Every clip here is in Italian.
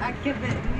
I give it.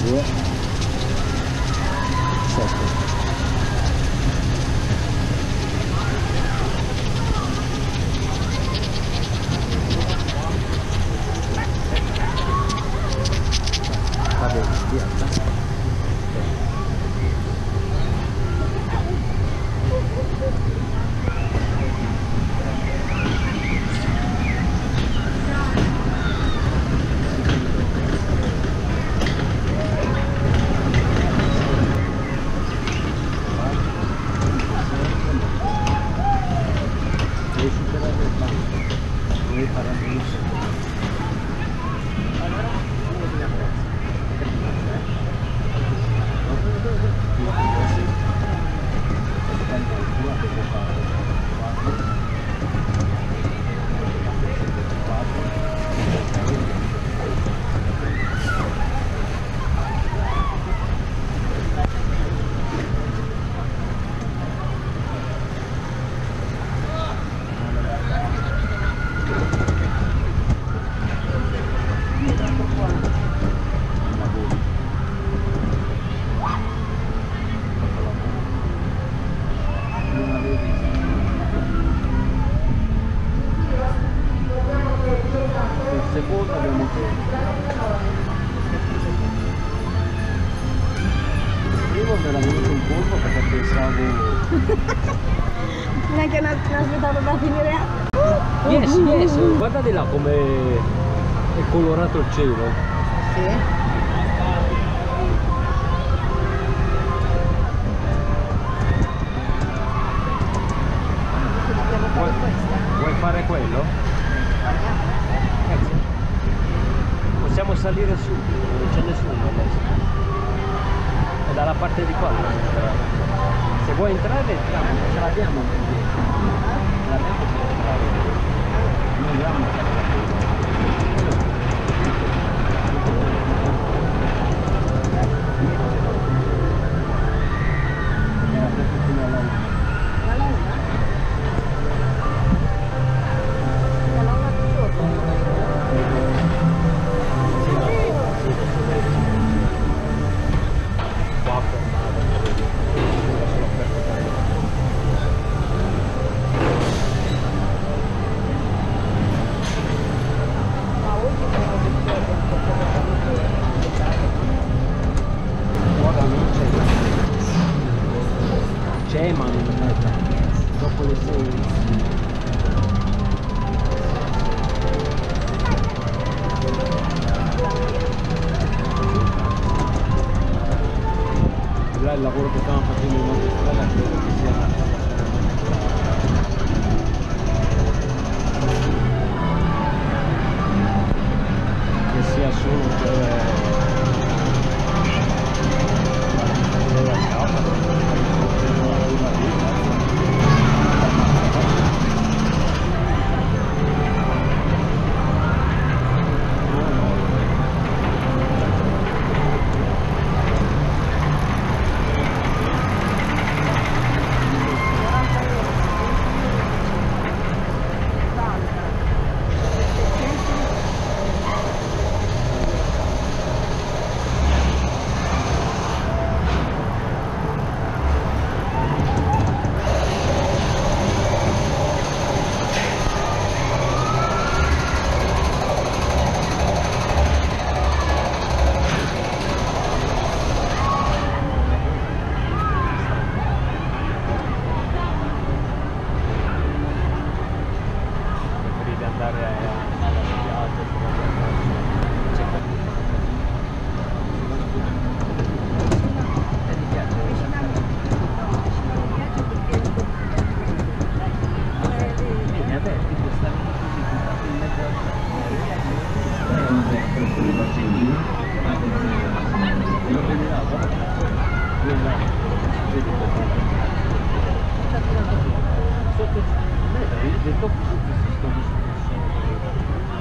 值。parabéns. Perché pensavo Neanche non non aspettato da finire. yes yes guardate là come è colorato il cielo Sì. vuoi, vuoi fare quello? Grazie. possiamo salire su non c'è nessuno adesso è dalla parte di qua Chegou a entrar, velho? Já, já vemos. Já vemos. Não, já, 6 ma non è tanto. Dopo le 6 il lavoro che fanno.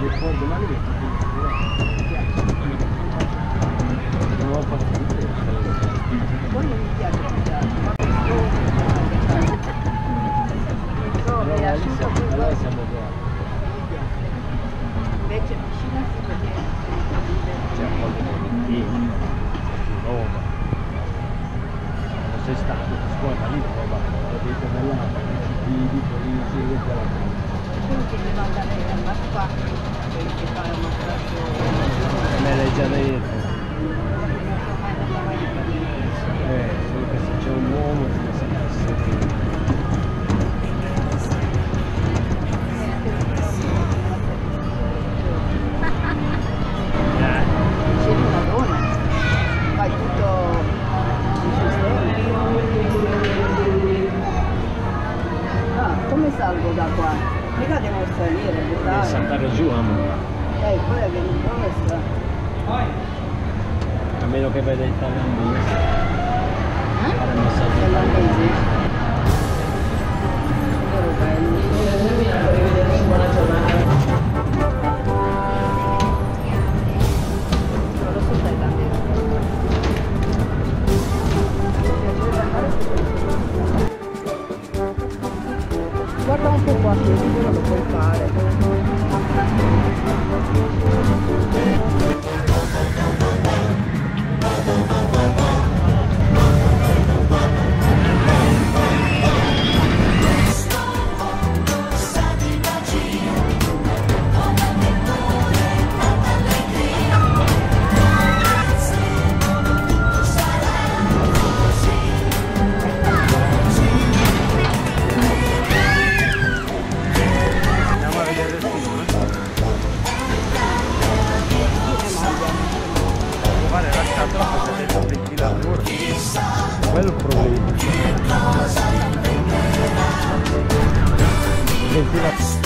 Nel fuori domani metto Non ho fatto Poi non mi piace Allora siamo qua. Invece piscina si perché C'è un po' di Valentino, Roma. Non sei stato, scuola lì, poi va, vedete bellata, figli, polizia, e quella cosa. quello che mi manda lei al Maspa, Me l'hai già detto. Eh, solo che se c'è un uomo sempre essere Eh, Scegli una donna, fai tutto. Ah, come salgo da qua? Mica devo salire, devi buttare. saltare giù, amo. Eh, quella che non dove sta? A meno che veda il thailandese. Eh? Fare il massaggio Finlandese. Vero bello. will be.